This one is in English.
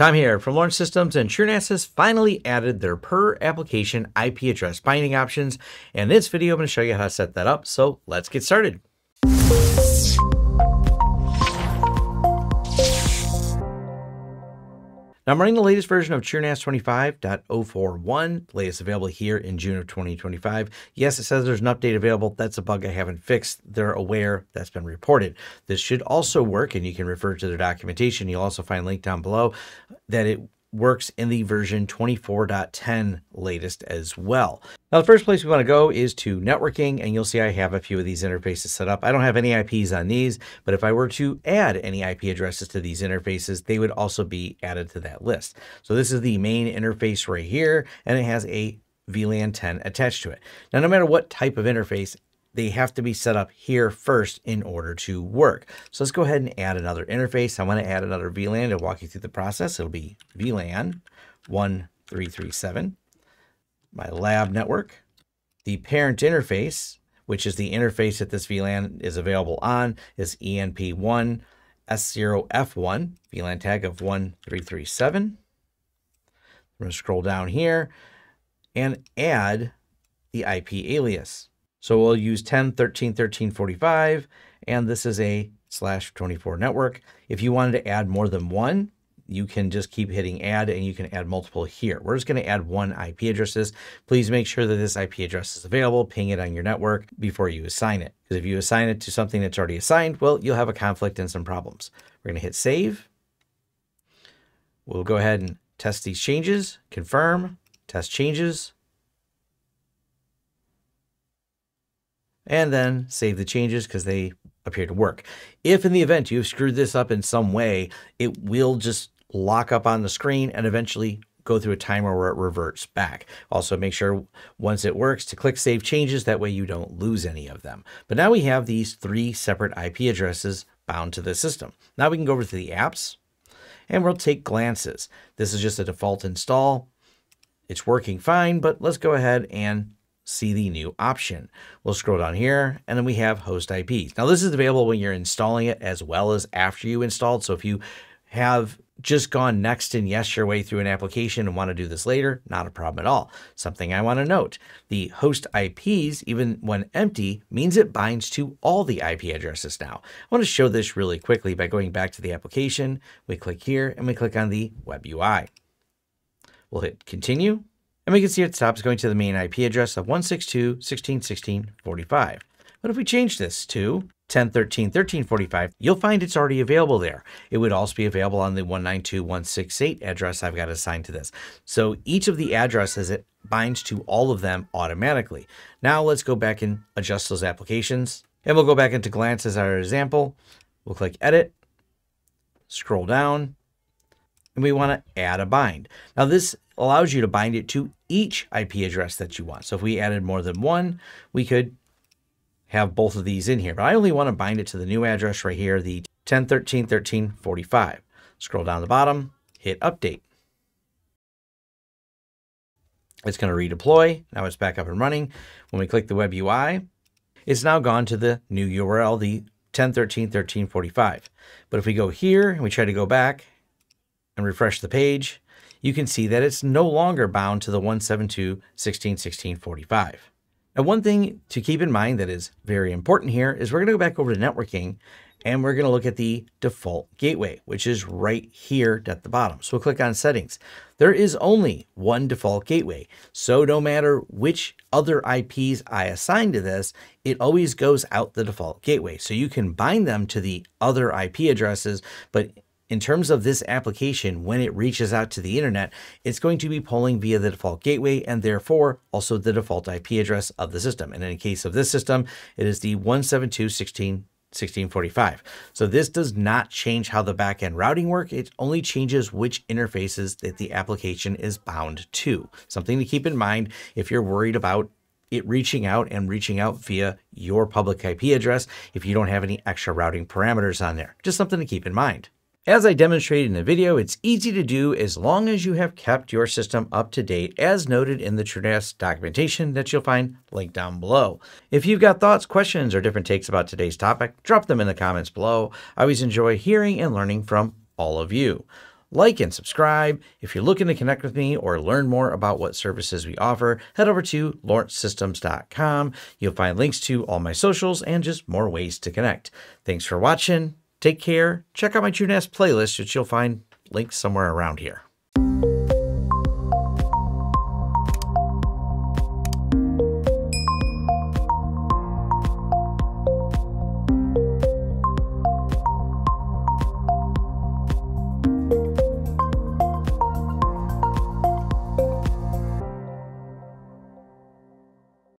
Tom here from Lawrence Systems, and TrueNAS has finally added their per application IP address binding options. And in this video, I'm going to show you how to set that up. So let's get started. Now, I'm running the latest version of TrueNAS 25.041, latest available here in June of 2025. Yes, it says there's an update available. That's a bug I haven't fixed. They're aware that's been reported. This should also work, and you can refer to their documentation. You'll also find a link down below that it works in the version 24.10 latest as well. Now, the first place we want to go is to networking, and you'll see I have a few of these interfaces set up. I don't have any IPs on these, but if I were to add any IP addresses to these interfaces, they would also be added to that list. So this is the main interface right here, and it has a VLAN 10 attached to it. Now, no matter what type of interface, they have to be set up here first in order to work. So let's go ahead and add another interface. I want to add another VLAN to walk you through the process. It'll be VLAN 1337, my lab network. The parent interface, which is the interface that this VLAN is available on, is ENP1 S0F1, VLAN tag of 1337. I'm going to scroll down here and add the IP alias. So we'll use 10, 13, 13, 45, and this is a slash 24 network. If you wanted to add more than one, you can just keep hitting add and you can add multiple here. We're just going to add one IP addresses. Please make sure that this IP address is available. Ping it on your network before you assign it. Because if you assign it to something that's already assigned, well, you'll have a conflict and some problems. We're going to hit save. We'll go ahead and test these changes, confirm, test changes. And then save the changes because they appear to work. If in the event you've screwed this up in some way, it will just lock up on the screen and eventually go through a timer where it reverts back. Also make sure once it works to click save changes, that way you don't lose any of them. But now we have these three separate IP addresses bound to the system. Now we can go over to the apps and we'll take glances. This is just a default install. It's working fine, but let's go ahead and see the new option. We'll scroll down here and then we have host IPs. Now this is available when you're installing it as well as after you installed. So if you have just gone next and yes your way through an application and want to do this later, not a problem at all. Something I want to note, the host IPs, even when empty, means it binds to all the IP addresses now. I want to show this really quickly by going back to the application. We click here and we click on the web UI. We'll hit continue and we can see it stops going to the main IP address of 162.16.16.45. But if we change this to 10.13.13.45, you'll find it's already available there. It would also be available on the 192.168 address I've got assigned to this. So each of the addresses, it binds to all of them automatically. Now let's go back and adjust those applications. And we'll go back into Glance as our example. We'll click Edit, scroll down, and we want to add a bind. Now this allows you to bind it to each IP address that you want. So if we added more than one, we could have both of these in here. But I only want to bind it to the new address right here, the 10.13.13.45. Scroll down the bottom, hit update. It's going to redeploy. Now it's back up and running. When we click the web UI, it's now gone to the new URL, the 10.13.13.45. But if we go here and we try to go back and refresh the page, you can see that it's no longer bound to the 172.16.16.45. Now, one thing to keep in mind that is very important here is we're going to go back over to networking and we're going to look at the default gateway, which is right here at the bottom. So we'll click on settings. There is only one default gateway. So no matter which other IPs I assign to this, it always goes out the default gateway. So you can bind them to the other IP addresses, but in terms of this application, when it reaches out to the internet, it's going to be polling via the default gateway and therefore also the default IP address of the system. And in the case of this system, it is the 172.16.16.45. So this does not change how the backend routing work. It only changes which interfaces that the application is bound to. Something to keep in mind if you're worried about it reaching out and reaching out via your public IP address if you don't have any extra routing parameters on there. Just something to keep in mind. As I demonstrated in the video, it's easy to do as long as you have kept your system up to date as noted in the TrueNAS documentation that you'll find linked down below. If you've got thoughts, questions, or different takes about today's topic, drop them in the comments below. I always enjoy hearing and learning from all of you. Like and subscribe. If you're looking to connect with me or learn more about what services we offer, head over to lawrencesystems.com. You'll find links to all my socials and just more ways to connect. Thanks for watching Take care. Check out my TrueNAS playlist, which you'll find linked somewhere around here.